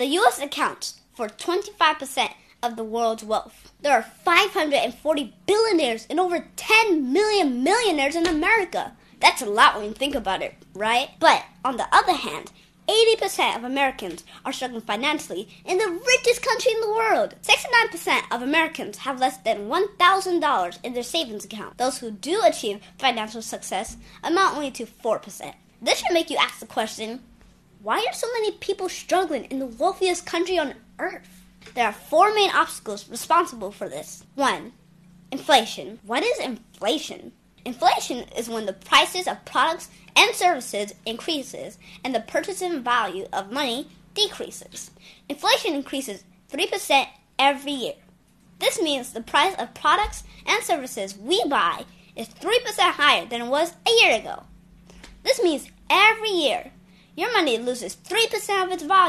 The US accounts for 25% of the world's wealth. There are 540 billionaires and over 10 million millionaires in America. That's a lot when you think about it, right? But on the other hand, 80% of Americans are struggling financially in the richest country in the world. 69% of Americans have less than $1,000 in their savings account. Those who do achieve financial success amount only to 4%. This should make you ask the question why are so many people struggling in the wealthiest country on earth? There are four main obstacles responsible for this. One, inflation. What is inflation? Inflation is when the prices of products and services increases and the purchasing value of money decreases. Inflation increases 3% every year. This means the price of products and services we buy is 3% higher than it was a year ago. This means every year your money loses 3% of its value.